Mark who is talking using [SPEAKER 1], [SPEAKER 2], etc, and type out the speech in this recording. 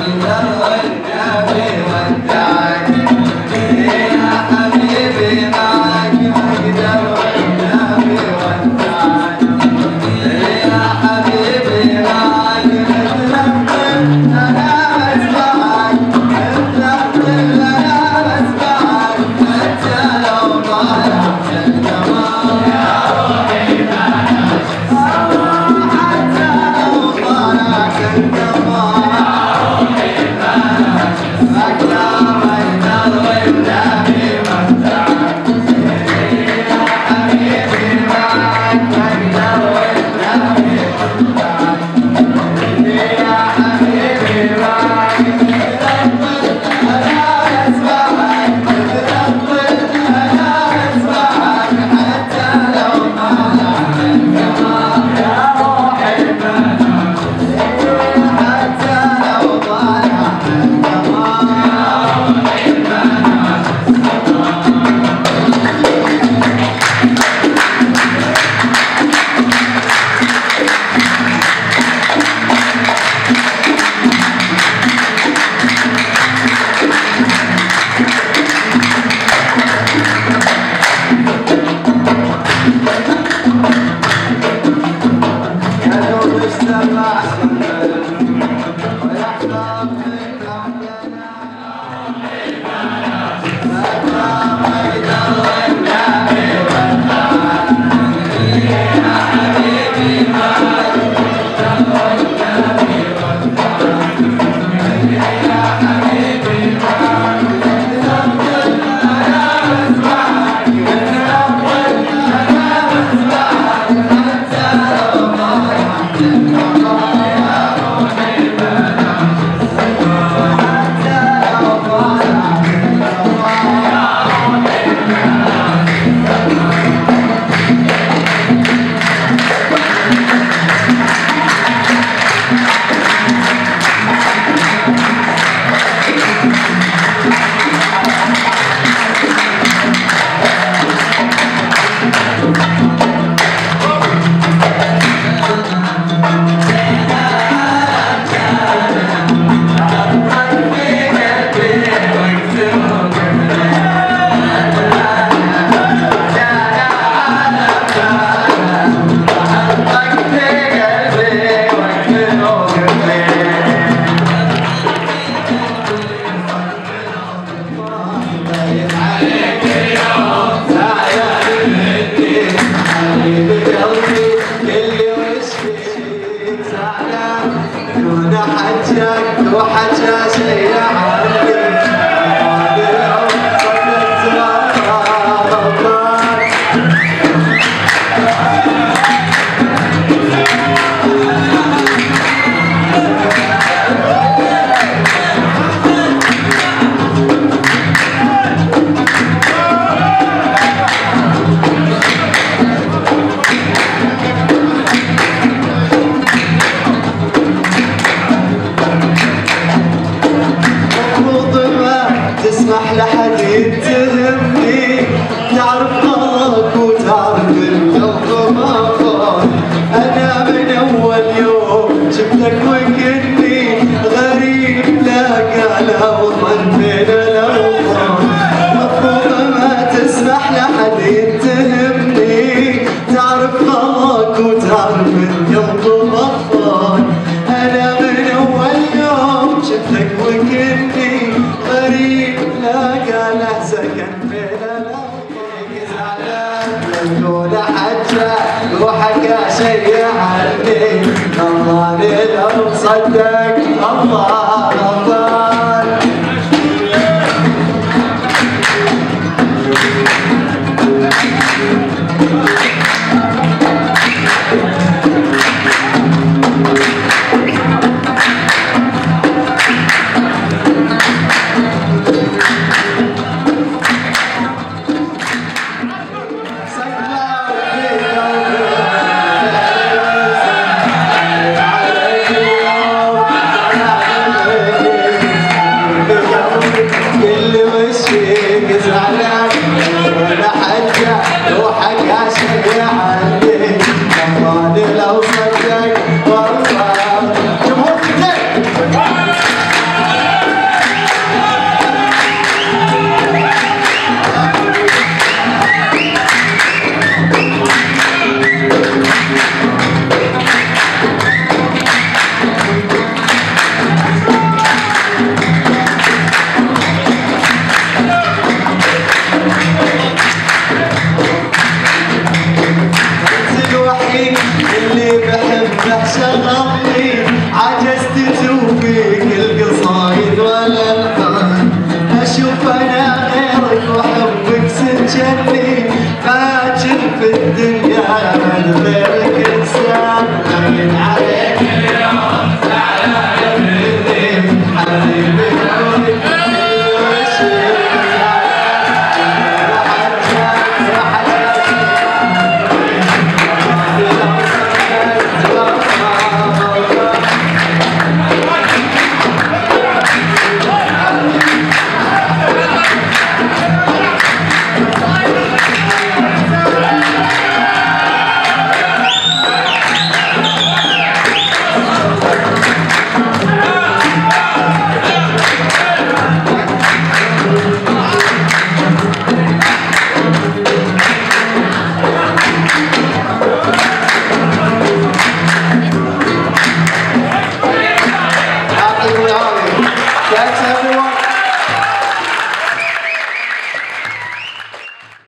[SPEAKER 1] من الأجنبي حتى روحك شيء عني الله لو صدق. الله الله.